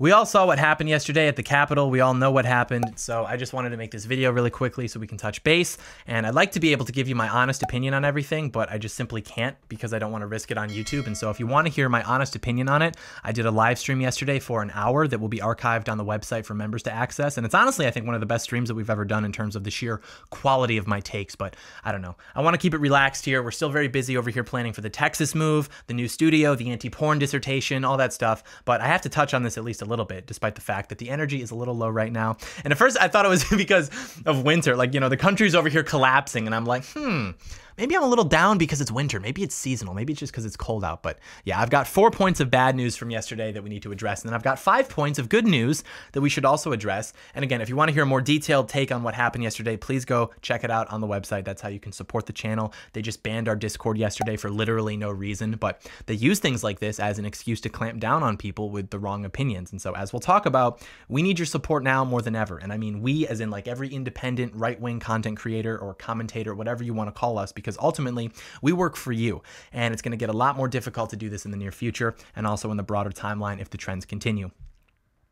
We all saw what happened yesterday at the Capitol. We all know what happened. So I just wanted to make this video really quickly so we can touch base. And I'd like to be able to give you my honest opinion on everything, but I just simply can't because I don't want to risk it on YouTube. And so if you want to hear my honest opinion on it, I did a live stream yesterday for an hour that will be archived on the website for members to access. And it's honestly, I think, one of the best streams that we've ever done in terms of the sheer quality of my takes. But I don't know. I want to keep it relaxed here. We're still very busy over here planning for the Texas move, the new studio, the anti porn dissertation, all that stuff. But I have to touch on this at least a little bit, despite the fact that the energy is a little low right now. And at first, I thought it was because of winter. Like, you know, the country's over here collapsing, and I'm like, hmm, maybe I'm a little down because it's winter. Maybe it's seasonal. Maybe it's just because it's cold out. But yeah, I've got four points of bad news from yesterday that we need to address. And then I've got five points of good news that we should also address. And again, if you want to hear a more detailed take on what happened yesterday, please go check it out on the website. That's how you can support the channel. They just banned our Discord yesterday for literally no reason, but they use things like this as an excuse to clamp down on people with the wrong opinions. And so, as we'll talk about, we need your support now more than ever. And I mean, we, as in like every independent right wing content creator or commentator, whatever you want to call us, because ultimately we work for you. And it's going to get a lot more difficult to do this in the near future and also in the broader timeline if the trends continue.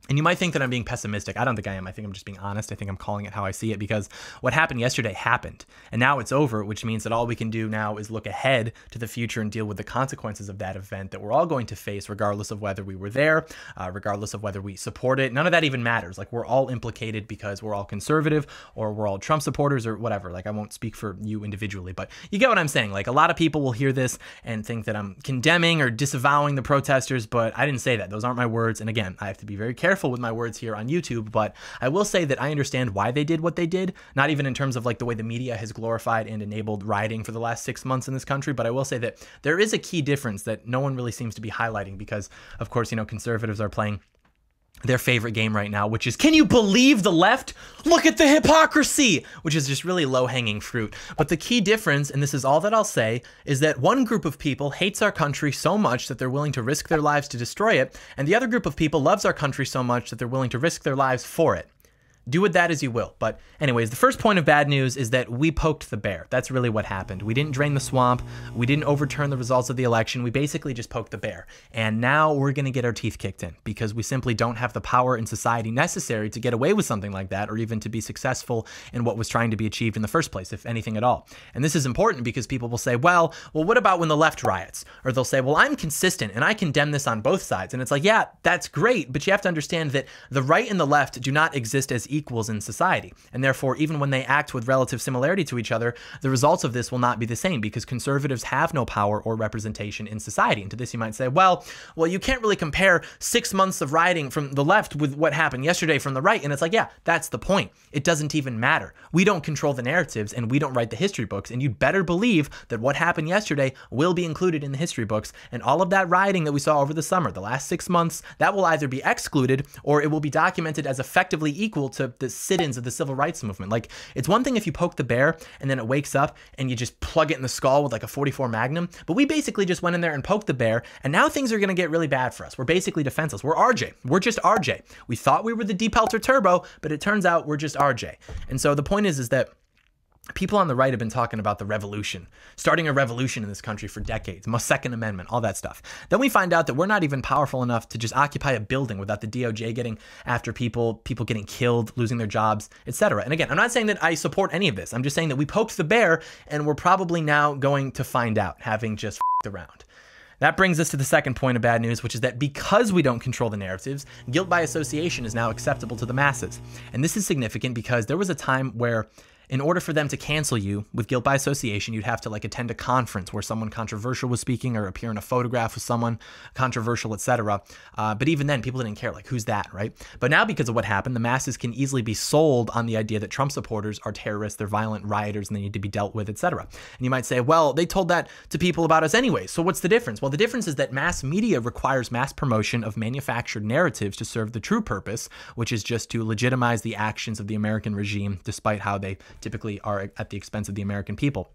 And you might think that I'm being pessimistic. I don't think I am. I think I'm just being honest. I think I'm calling it how I see it because what happened yesterday happened. And now it's over, which means that all we can do now is look ahead to the future and deal with the consequences of that event that we're all going to face, regardless of whether we were there, uh, regardless of whether we support it. None of that even matters. Like, we're all implicated because we're all conservative or we're all Trump supporters or whatever. Like, I won't speak for you individually, but you get what I'm saying. Like, a lot of people will hear this and think that I'm condemning or disavowing the protesters, but I didn't say that. Those aren't my words. And again, I have to be very careful careful with my words here on YouTube, but I will say that I understand why they did what they did, not even in terms of like the way the media has glorified and enabled rioting for the last six months in this country, but I will say that there is a key difference that no one really seems to be highlighting because, of course, you know, conservatives are playing their favorite game right now, which is can you believe the left? Look at the hypocrisy, which is just really low hanging fruit. But the key difference, and this is all that I'll say, is that one group of people hates our country so much that they're willing to risk their lives to destroy it, and the other group of people loves our country so much that they're willing to risk their lives for it do with that as you will. But, anyways, the first point of bad news is that we poked the bear. That's really what happened. We didn't drain the swamp. We didn't overturn the results of the election. We basically just poked the bear. And now we're going to get our teeth kicked in because we simply don't have the power in society necessary to get away with something like that or even to be successful in what was trying to be achieved in the first place, if anything at all. And this is important because people will say, well, well, what about when the left riots? Or they'll say, well, I'm consistent and I condemn this on both sides. And it's like, yeah, that's great. But you have to understand that the right and the left do not exist as equals in society. And therefore, even when they act with relative similarity to each other, the results of this will not be the same because conservatives have no power or representation in society. And to this, you might say, well, well, you can't really compare six months of rioting from the left with what happened yesterday from the right. And it's like, yeah, that's the point. It doesn't even matter. We don't control the narratives and we don't write the history books. And you'd better believe that what happened yesterday will be included in the history books. And all of that rioting that we saw over the summer, the last six months, that will either be excluded or it will be documented as effectively equal to the sit-ins of the civil rights movement. Like it's one thing if you poke the bear and then it wakes up and you just plug it in the skull with like a 44 Magnum, but we basically just went in there and poked the bear and now things are going to get really bad for us. We're basically defenseless. We're RJ. We're just RJ. We thought we were the Deep Pelter Turbo, but it turns out we're just RJ. And so the point is is that People on the right have been talking about the revolution, starting a revolution in this country for decades, Second Amendment, all that stuff. Then we find out that we're not even powerful enough to just occupy a building without the DOJ getting after people, people getting killed, losing their jobs, etc. And again, I'm not saying that I support any of this. I'm just saying that we poked the bear and we're probably now going to find out, having just around. That brings us to the second point of bad news, which is that because we don't control the narratives, guilt by association is now acceptable to the masses. And this is significant because there was a time where in order for them to cancel you with guilt by association, you'd have to like attend a conference where someone controversial was speaking or appear in a photograph with someone controversial, etc. Uh, but even then, people didn't care like who's that, right? But now because of what happened, the masses can easily be sold on the idea that Trump supporters are terrorists, they're violent rioters, and they need to be dealt with, etc. And you might say, well, they told that to people about us anyway. So what's the difference? Well, the difference is that mass media requires mass promotion of manufactured narratives to serve the true purpose, which is just to legitimize the actions of the American regime, despite how they typically are at the expense of the American people.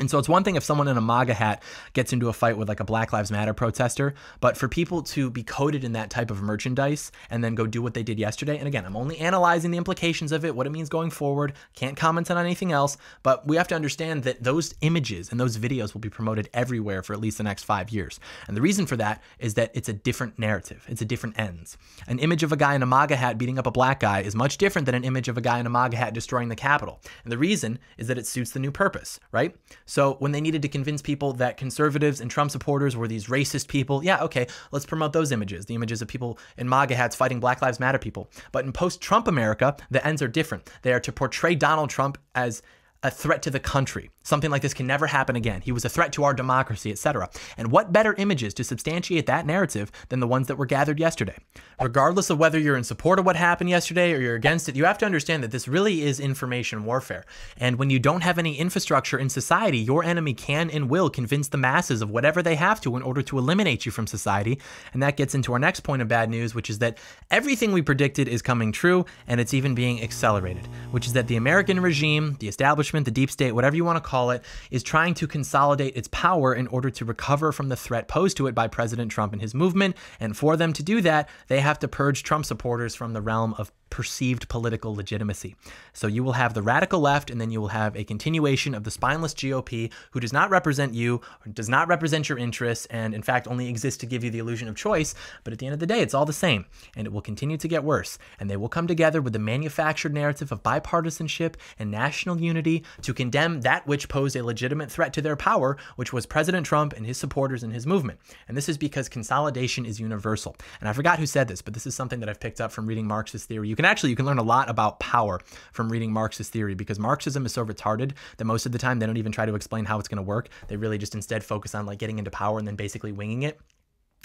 And so it's one thing if someone in a MAGA hat gets into a fight with like a Black Lives Matter protester, but for people to be coded in that type of merchandise and then go do what they did yesterday, and again, I'm only analyzing the implications of it, what it means going forward, can't comment on anything else, but we have to understand that those images and those videos will be promoted everywhere for at least the next five years. And the reason for that is that it's a different narrative, it's a different ends. An image of a guy in a MAGA hat beating up a black guy is much different than an image of a guy in a MAGA hat destroying the Capitol. And the reason is that it suits the new purpose, right? So when they needed to convince people that conservatives and Trump supporters were these racist people, yeah, okay, let's promote those images, the images of people in MAGA hats fighting Black Lives Matter people. But in post Trump America, the ends are different. They are to portray Donald Trump as a threat to the country. Something like this can never happen again. He was a threat to our democracy, etc. And what better images to substantiate that narrative than the ones that were gathered yesterday? Regardless of whether you're in support of what happened yesterday or you're against it, you have to understand that this really is information warfare. And when you don't have any infrastructure in society, your enemy can and will convince the masses of whatever they have to in order to eliminate you from society. And that gets into our next point of bad news, which is that everything we predicted is coming true and it's even being accelerated, which is that the American regime, the establishment, the deep state, whatever you want to call call it, is trying to consolidate its power in order to recover from the threat posed to it by President Trump and his movement. And for them to do that, they have to purge Trump supporters from the realm of perceived political legitimacy. So you will have the radical left, and then you will have a continuation of the spineless GOP who does not represent you, does not represent your interests, and in fact only exists to give you the illusion of choice. But at the end of the day, it's all the same, and it will continue to get worse. And they will come together with the manufactured narrative of bipartisanship and national unity to condemn that which posed a legitimate threat to their power, which was President Trump and his supporters and his movement. And this is because consolidation is universal. And I forgot who said this, but this is something that I've picked up from reading Marxist theory. You can can actually you can learn a lot about power from reading Marxist theory because Marxism is so retarded that most of the time they don't even try to explain how it's going to work. They really just instead focus on like getting into power and then basically winging it.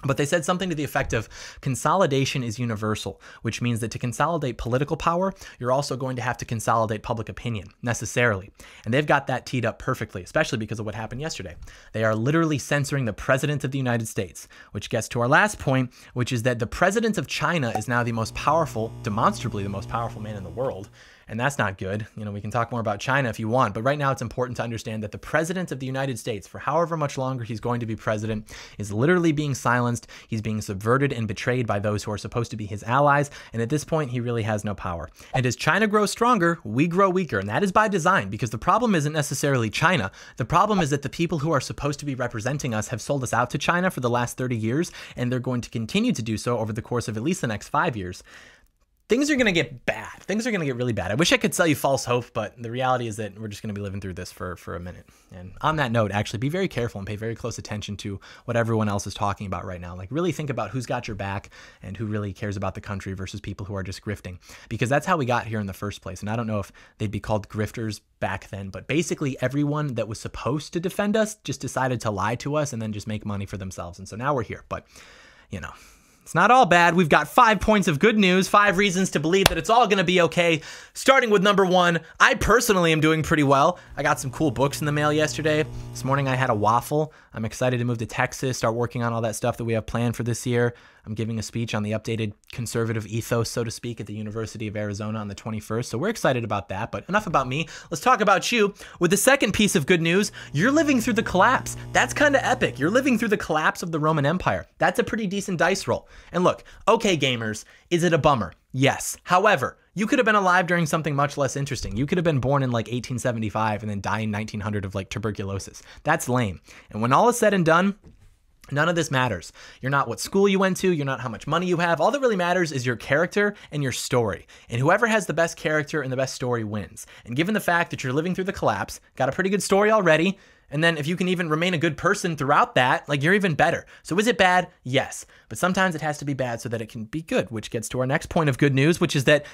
But they said something to the effect of consolidation is universal, which means that to consolidate political power, you're also going to have to consolidate public opinion necessarily. And they've got that teed up perfectly, especially because of what happened yesterday. They are literally censoring the president of the United States, which gets to our last point, which is that the president of China is now the most powerful, demonstrably the most powerful man in the world and that's not good. You know, we can talk more about China if you want, but right now it's important to understand that the president of the United States, for however much longer he's going to be president, is literally being silenced. He's being subverted and betrayed by those who are supposed to be his allies, and at this point, he really has no power. And as China grows stronger, we grow weaker, and that is by design because the problem isn't necessarily China. The problem is that the people who are supposed to be representing us have sold us out to China for the last 30 years, and they're going to continue to do so over the course of at least the next five years things are going to get bad. Things are going to get really bad. I wish I could sell you false hope, but the reality is that we're just going to be living through this for, for a minute. And on that note, actually be very careful and pay very close attention to what everyone else is talking about right now. Like really think about who's got your back and who really cares about the country versus people who are just grifting because that's how we got here in the first place. And I don't know if they'd be called grifters back then, but basically everyone that was supposed to defend us just decided to lie to us and then just make money for themselves. And so now we're here, but you know, it's not all bad. We've got five points of good news, five reasons to believe that it's all going to be okay. Starting with number one, I personally am doing pretty well. I got some cool books in the mail yesterday. This morning I had a waffle. I'm excited to move to Texas, start working on all that stuff that we have planned for this year. I'm giving a speech on the updated conservative ethos, so to speak, at the University of Arizona on the 21st. So we're excited about that. But enough about me. Let's talk about you. With the second piece of good news, you're living through the collapse. That's kind of epic. You're living through the collapse of the Roman Empire. That's a pretty decent dice roll. And look, okay, gamers, is it a bummer? Yes. However, you could have been alive during something much less interesting. You could have been born in like 1875 and then die in 1900 of like tuberculosis. That's lame. And when all is said and done, None of this matters. You're not what school you went to, you're not how much money you have. All that really matters is your character and your story. And whoever has the best character and the best story wins. And given the fact that you're living through the collapse, got a pretty good story already, and then if you can even remain a good person throughout that, like you're even better. So is it bad? Yes. But sometimes it has to be bad so that it can be good, which gets to our next point of good news, which is that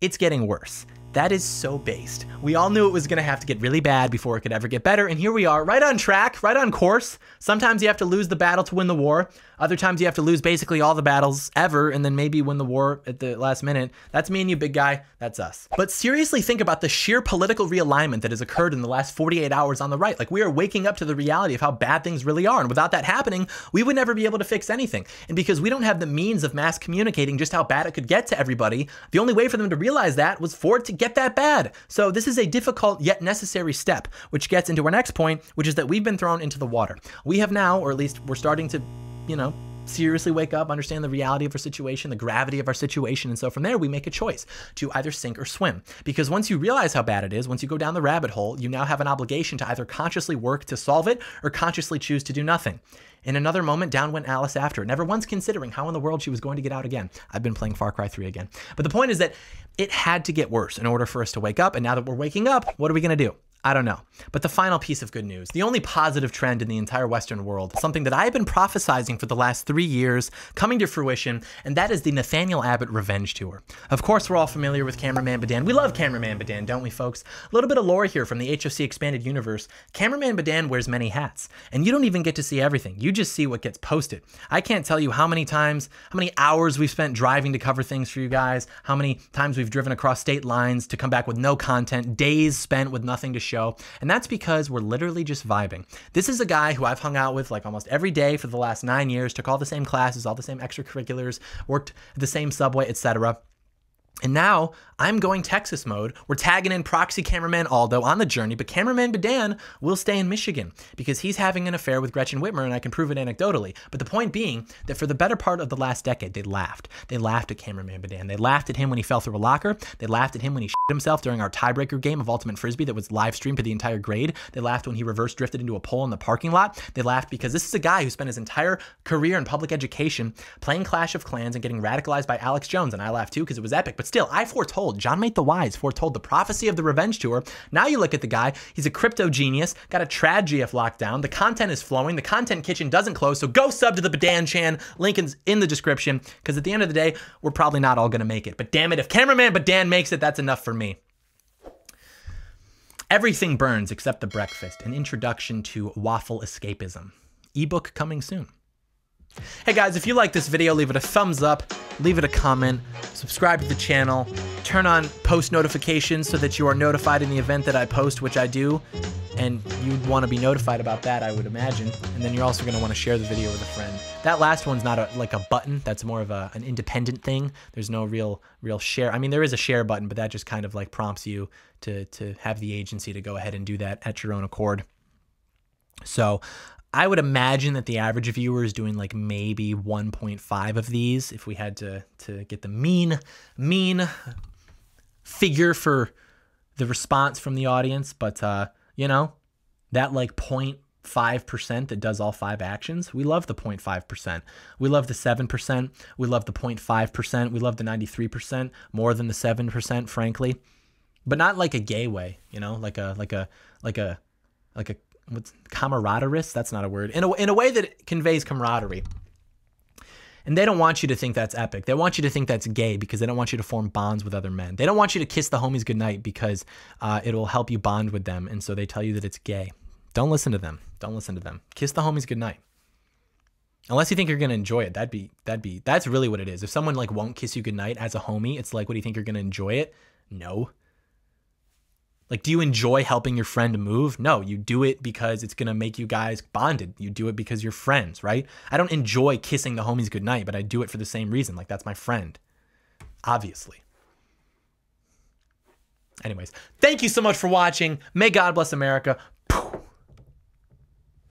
it's getting worse. That is so based. We all knew it was to have to get really bad before it could ever get better, and here we are, right on track, right on course. Sometimes you have to lose the battle to win the war. Other times you have to lose basically all the battles ever and then maybe win the war at the last minute. That's me and you, big guy. That's us. But seriously think about the sheer political realignment that has occurred in the last 48 hours on the right. Like we are waking up to the reality of how bad things really are. And without that happening, we would never be able to fix anything. And because we don't have the means of mass communicating just how bad it could get to everybody, the only way for them to realize that was for it to get that bad. So this is a difficult yet necessary step, which gets into our next point, which is that we've been thrown into the water. We have now, or at least we're starting to, you know, seriously wake up, understand the reality of our situation, the gravity of our situation. And so from there, we make a choice to either sink or swim. Because once you realize how bad it is, once you go down the rabbit hole, you now have an obligation to either consciously work to solve it or consciously choose to do nothing. In another moment, down went Alice after, never once considering how in the world she was going to get out again. I've been playing Far Cry 3 again. But the point is that it had to get worse in order for us to wake up. And now that we're waking up, what are we going to do? I don't know. But the final piece of good news, the only positive trend in the entire Western world, something that I've been prophesizing for the last three years, coming to fruition, and that is the Nathaniel Abbott Revenge Tour. Of course, we're all familiar with Cameraman Badan. We love Cameraman Badan, don't we, folks? A little bit of lore here from the HFC Expanded Universe. Cameraman Badan wears many hats, and you don't even get to see everything. You just see what gets posted. I can't tell you how many times, how many hours we've spent driving to cover things for you guys, how many times we've driven across state lines to come back with no content, days spent with nothing to show. And that's because we're literally just vibing. This is a guy who I've hung out with like almost every day for the last nine years, took all the same classes, all the same extracurriculars, worked the same subway, etc. And now I'm going Texas mode. We're tagging in proxy cameraman Aldo on the journey, but cameraman Badan will stay in Michigan because he's having an affair with Gretchen Whitmer, and I can prove it anecdotally. But the point being that for the better part of the last decade, they laughed. They laughed at cameraman Badan. They laughed at him when he fell through a locker. They laughed at him when he shit himself during our tiebreaker game of Ultimate Frisbee that was live streamed to the entire grade. They laughed when he reverse drifted into a pole in the parking lot. They laughed because this is a guy who spent his entire career in public education playing Clash of Clans and getting radicalized by Alex Jones. And I laughed too because it was epic. But still, I foretold, John Mate the Wise foretold the prophecy of the Revenge Tour. Now you look at the guy, he's a crypto genius, got a trad GF lockdown. The content is flowing. The content kitchen doesn't close. So go sub to the Badan Chan. Link is in the description because at the end of the day, we're probably not all going to make it. But damn it, if cameraman Badan makes it, that's enough for me. Everything burns except the breakfast. An introduction to waffle escapism. Ebook coming soon. Hey guys, if you like this video, leave it a thumbs up, leave it a comment, subscribe to the channel, turn on post notifications so that you are notified in the event that I post, which I do, and you'd want to be notified about that, I would imagine. And then you're also going to want to share the video with a friend. That last one's not a, like a button. That's more of a, an independent thing. There's no real real share. I mean, there is a share button, but that just kind of like prompts you to to have the agency to go ahead and do that at your own accord. So I would imagine that the average viewer is doing like maybe 1.5 of these if we had to to get the mean mean figure for the response from the audience, but uh, you know, that like 0.5% that does all five actions. We love the 0.5%. We love the 7%. We love the 0.5%. We love the 93% more than the 7%, frankly. But not like a gay way, you know, like a like a like a like a what's camaraderie? That's not a word. In a in a way that conveys camaraderie. And they don't want you to think that's epic. They want you to think that's gay because they don't want you to form bonds with other men. They don't want you to kiss the homies goodnight because uh, it'll help you bond with them. And so they tell you that it's gay. Don't listen to them. Don't listen to them. Kiss the homies goodnight. Unless you think you're gonna enjoy it, that'd be that'd be that's really what it is. If someone like won't kiss you goodnight as a homie, it's like, what do you think you're gonna enjoy it? No. Like, do you enjoy helping your friend move? No, you do it because it's gonna make you guys bonded. You do it because you're friends, right? I don't enjoy kissing the homies goodnight, but I do it for the same reason. Like, that's my friend. Obviously. Anyways, thank you so much for watching. May God bless America.